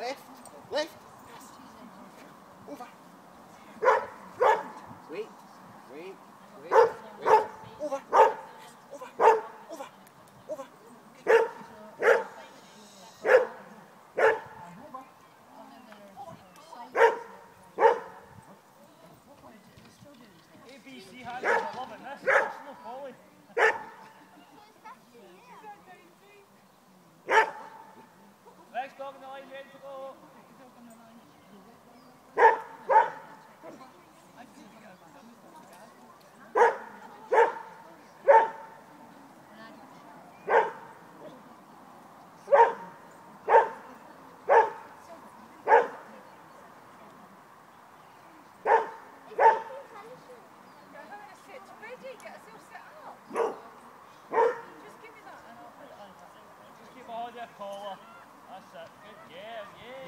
Left, left. Over. How Cola. That's it. Good. Yeah.